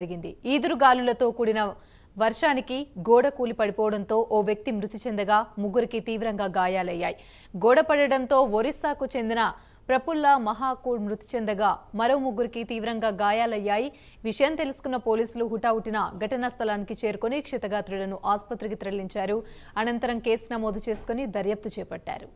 జరిగింది. ఈదురుగాలులతో కూడిన వర్షానికి గోడ కూలి పడిపోవడంతో ఓ వ్యక్తి మృతి చెందగా ముగ్గురికి తీవ్రంగా గాయాలయ్యాయి. గోడ పడడంతో ఒరిస్సాకు చెందిన ప్రఫుల్ల మహాకూడ్ మృతి చెందగా మరో ముగ్గురికి తీవ్రంగా గాయాలయ్యాయి. విషయం తెలుసుకున్న పోలీసులు హుటాహుటిన ఘటనా స్థలానికి చేరుకుని క్షితగాత్రులను ఆసుపత్రికి తరలించారు. అనంతరం కేసు నమోదు చేసుకుని దర్యాప్తు చేపట్టారు.